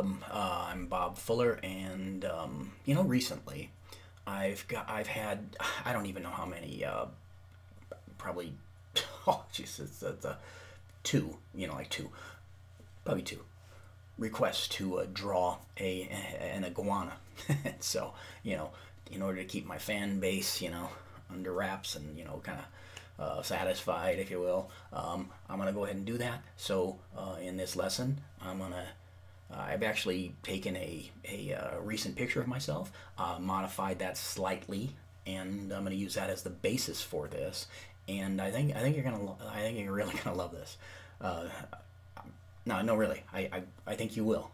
Welcome. Uh, I'm Bob Fuller, and um, you know, recently, I've got, I've had, I don't even know how many, uh, probably, oh, it's, it's uh, two, you know, like two, probably two requests to uh, draw a an iguana. so, you know, in order to keep my fan base, you know, under wraps and you know, kind of. Uh, satisfied, if you will. Um, I'm going to go ahead and do that. So, uh, in this lesson, I'm going to uh, I've actually taken a, a uh, recent picture of myself, uh, modified that slightly, and I'm going to use that as the basis for this. And I think I think you're gonna I think you're really gonna love this. Uh, no, no, really, I, I, I think you will.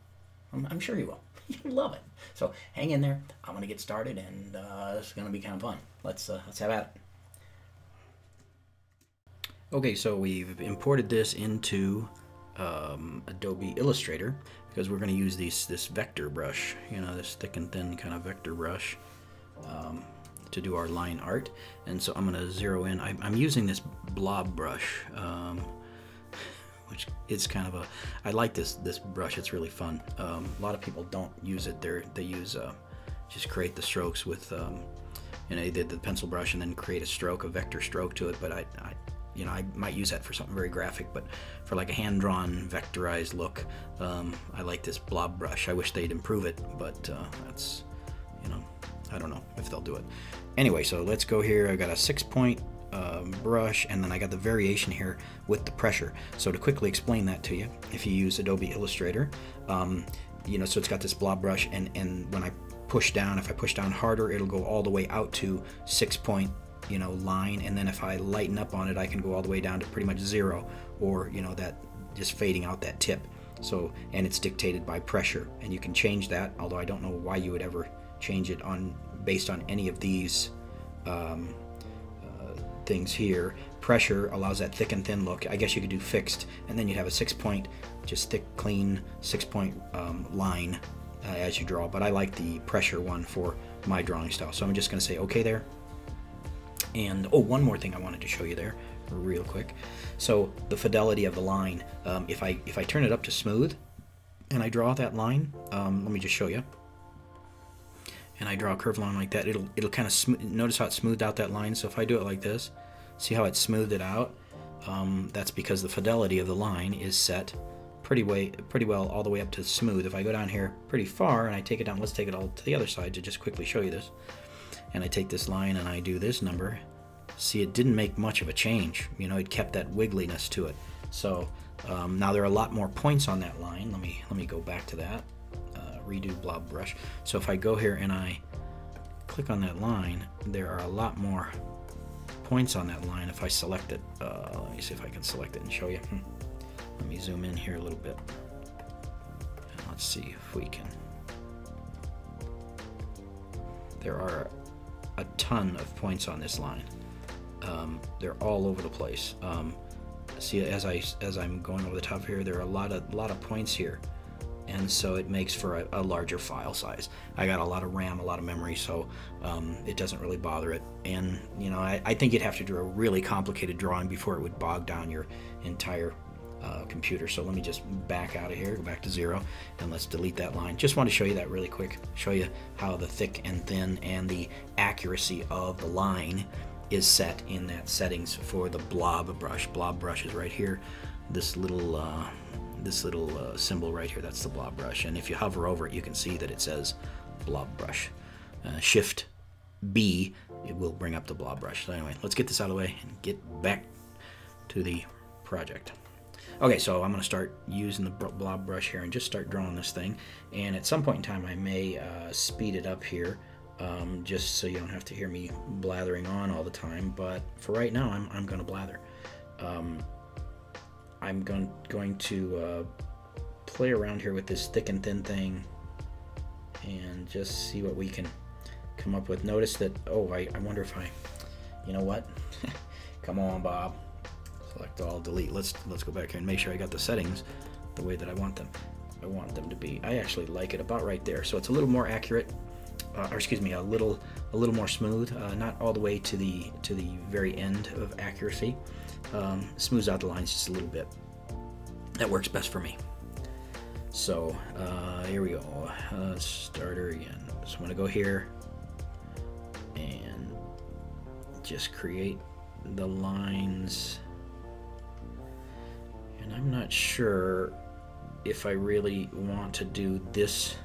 I'm, I'm sure you will. you love it. So hang in there. I'm gonna get started, and uh, it's gonna be kind of fun. Let's uh, let's have at it. Okay, so we've imported this into um, Adobe Illustrator because we're going to use these this vector brush, you know, this thick and thin kind of vector brush um, to do our line art. And so I'm going to zero in. I, am using this blob brush, um, which is kind of a. I like this this brush. It's really fun. Um, a lot of people don't use it. They they use uh, just create the strokes with. Um, you know, the pencil brush and then create a stroke, a vector stroke to it. But I, I you know, I might use that for something very graphic, but for like a hand-drawn, vectorized look, um, I like this blob brush. I wish they'd improve it, but uh, that's, you know, I don't know if they'll do it. Anyway, so let's go here. I've got a six-point um, brush, and then I got the variation here with the pressure. So to quickly explain that to you, if you use Adobe Illustrator, um, you know, so it's got this blob brush, and, and when I push down, if I push down harder, it'll go all the way out to six point you know line and then if I lighten up on it I can go all the way down to pretty much zero or you know that just fading out that tip. So and it's dictated by pressure and you can change that although I don't know why you would ever change it on based on any of these um, uh, things here. Pressure allows that thick and thin look. I guess you could do fixed and then you'd have a six point just thick clean six point um, line uh, as you draw but I like the pressure one for my drawing style. So I'm just gonna say okay there and oh, one more thing I wanted to show you there, real quick. So the fidelity of the line. Um, if I if I turn it up to smooth, and I draw that line, um, let me just show you. And I draw a curved line like that. It'll it'll kind of. Notice how it smoothed out that line. So if I do it like this, see how it smoothed it out. Um, that's because the fidelity of the line is set pretty way pretty well all the way up to smooth. If I go down here pretty far and I take it down, let's take it all to the other side to just quickly show you this and I take this line and I do this number, see it didn't make much of a change. You know, it kept that wiggliness to it. So um, now there are a lot more points on that line. Let me let me go back to that. Uh, redo blob brush. So if I go here and I click on that line, there are a lot more points on that line if I select it. Uh, let me see if I can select it and show you. Hmm. Let me zoom in here a little bit. Let's see if we can. There are a ton of points on this line. Um, they're all over the place. Um, see, as I as I'm going over the top here, there are a lot of lot of points here, and so it makes for a, a larger file size. I got a lot of RAM, a lot of memory, so um, it doesn't really bother it. And you know, I, I think you'd have to do a really complicated drawing before it would bog down your entire uh, computer. So let me just back out of here, go back to zero, and let's delete that line. Just want to show you that really quick. Show you how the thick and thin and the accuracy of the line is set in that settings for the blob brush. Blob brush is right here. This little uh, this little uh, symbol right here, that's the blob brush. And if you hover over it, you can see that it says blob brush. Uh, shift B, it will bring up the blob brush. So anyway, let's get this out of the way and get back to the project. Okay, so I'm going to start using the blob brush here and just start drawing this thing. And at some point in time, I may uh, speed it up here um, just so you don't have to hear me blathering on all the time. But for right now, I'm, I'm going to blather. Um, I'm going, going to uh, play around here with this thick and thin thing and just see what we can come up with. Notice that, oh, I, I wonder if I, you know what? Come on, Bob select all, delete. Let's let's go back here and make sure I got the settings the way that I want them. I want them to be. I actually like it about right there. So it's a little more accurate, uh, or excuse me, a little a little more smooth. Uh, not all the way to the to the very end of accuracy. Um, smooths out the lines just a little bit. That works best for me. So uh, here we go. Uh, starter again. So I'm gonna go here and just create the lines. And I'm not sure if I really want to do this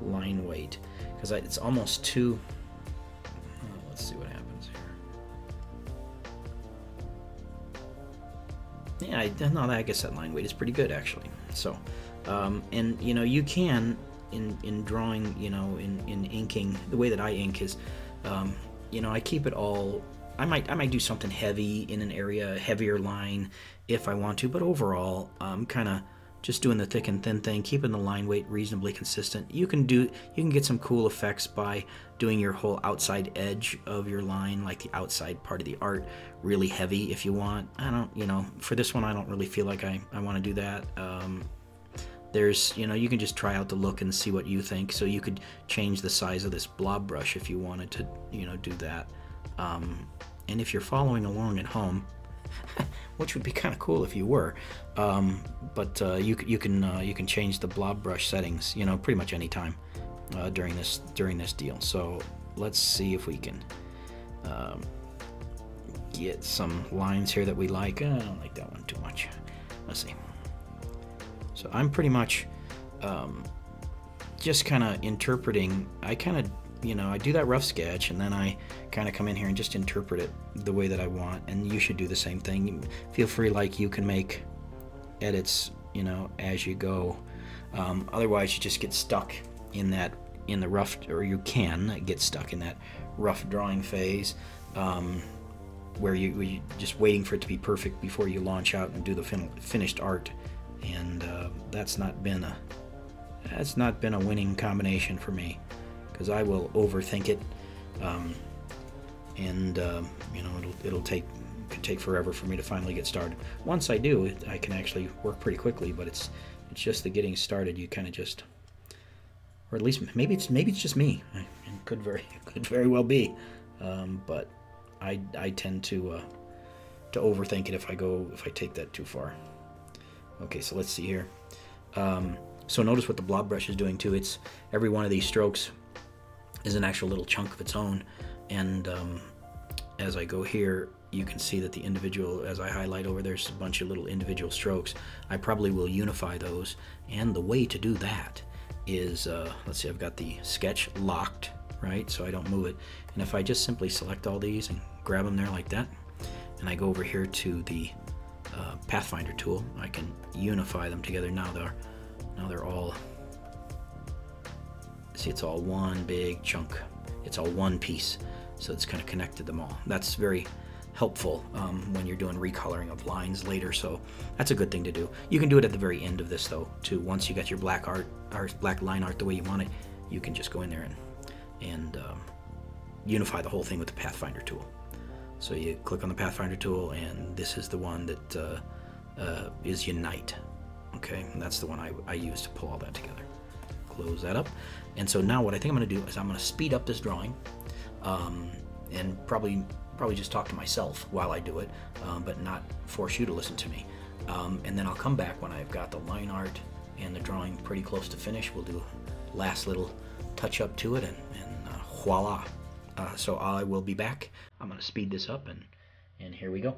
line weight because it's almost too. Let's see what happens here. Yeah, I, no, I guess that line weight is pretty good actually. So, um, and you know, you can in in drawing, you know, in in inking. The way that I ink is, um, you know, I keep it all. I might I might do something heavy in an area, heavier line if I want to, but overall, I'm kind of just doing the thick and thin thing, keeping the line weight reasonably consistent. You can do you can get some cool effects by doing your whole outside edge of your line, like the outside part of the art, really heavy if you want. I don't, you know, for this one I don't really feel like I, I want to do that. Um, there's, you know, you can just try out the look and see what you think. So you could change the size of this blob brush if you wanted to, you know, do that. Um, and if you're following along at home, which would be kind of cool if you were. Um, but uh, you you can uh, you can change the blob brush settings, you know, pretty much any time uh, during this during this deal. So let's see if we can um, get some lines here that we like. I don't like that one too much. Let's see. So I'm pretty much um, just kind of interpreting. I kind of you know, I do that rough sketch and then I kind of come in here and just interpret it the way that I want. And you should do the same thing. Feel free, like you can make edits, you know, as you go. Um, otherwise, you just get stuck in that in the rough, or you can get stuck in that rough drawing phase. Um, where you, you just waiting for it to be perfect before you launch out and do the fin finished art, and uh, that's not been a that's not been a winning combination for me because I will overthink it, um, and uh, you know it'll it'll take could take forever for me to finally get started. Once I do, it, I can actually work pretty quickly, but it's it's just the getting started. You kind of just, or at least maybe it's maybe it's just me. It could very could very well be, um, but I I tend to uh, to overthink it if I go if I take that too far. Okay, so let's see here. Um, so notice what the blob brush is doing too. It's every one of these strokes is an actual little chunk of its own. And um, as I go here, you can see that the individual, as I highlight over, there's a bunch of little individual strokes. I probably will unify those. And the way to do that is, uh, let's see, I've got the sketch locked, right? So I don't move it. And if I just simply select all these and grab them there like that, and I go over here to the uh, Pathfinder tool, I can unify them together. Now they're, now they're all See, it's all one big chunk. It's all one piece. So it's kind of connected them all. That's very helpful um, when you're doing recoloring of lines later. So that's a good thing to do. You can do it at the very end of this though, too. Once you got your black art or black line art the way you want it, you can just go in there and and um, unify the whole thing with the Pathfinder tool. So you click on the Pathfinder tool, and this is the one that uh, uh, is Unite. Okay, and that's the one I, I use to pull all that together. Close that up. And so now what I think I'm going to do is I'm going to speed up this drawing um, and probably probably just talk to myself while I do it, um, but not force you to listen to me. Um, and then I'll come back when I've got the line art and the drawing pretty close to finish. We'll do last little touch up to it and, and uh, voila. Uh, so I will be back. I'm going to speed this up and, and here we go.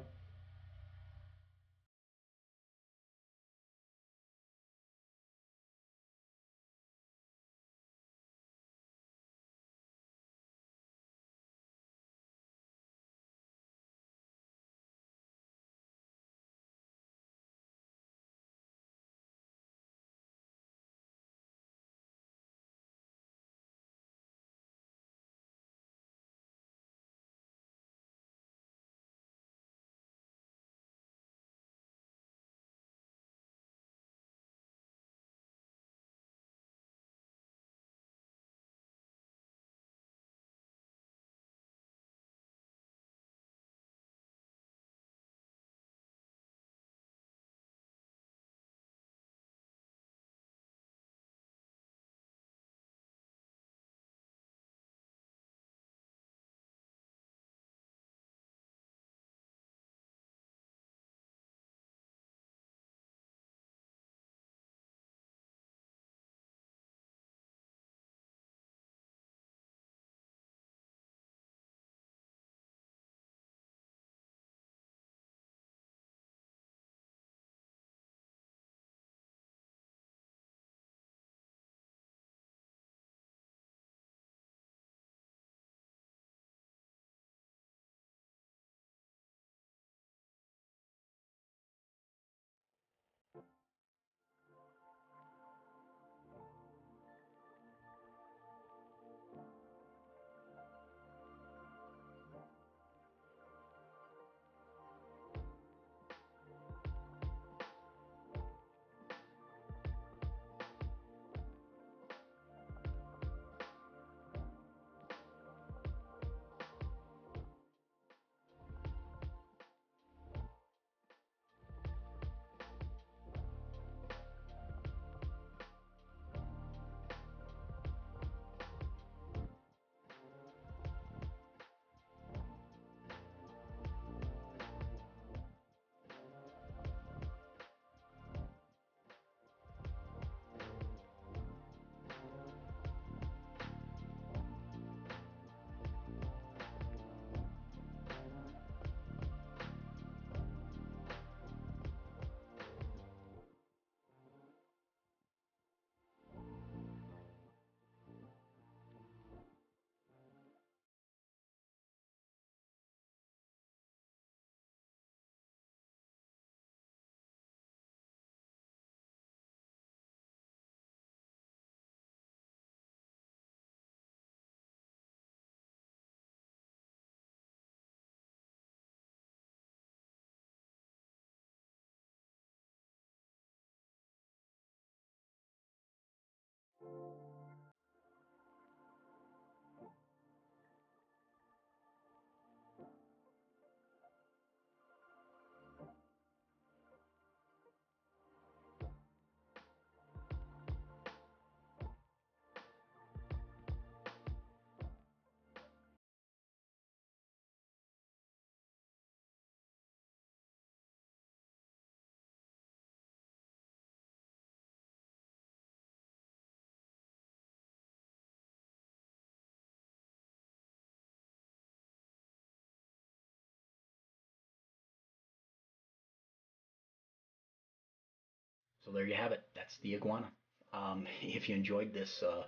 So there you have it. That's the iguana. Um, if you enjoyed this uh,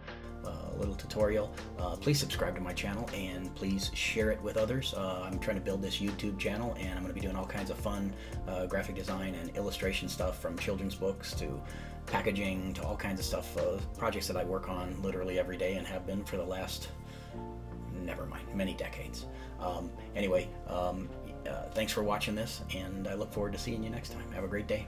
uh, little tutorial, uh, please subscribe to my channel and please share it with others. Uh, I'm trying to build this YouTube channel and I'm going to be doing all kinds of fun uh, graphic design and illustration stuff from children's books to packaging to all kinds of stuff, uh, projects that I work on literally every day and have been for the last, never mind, many decades. Um, anyway, um, thanks for watching this and I look forward to seeing you next time. Have a great day.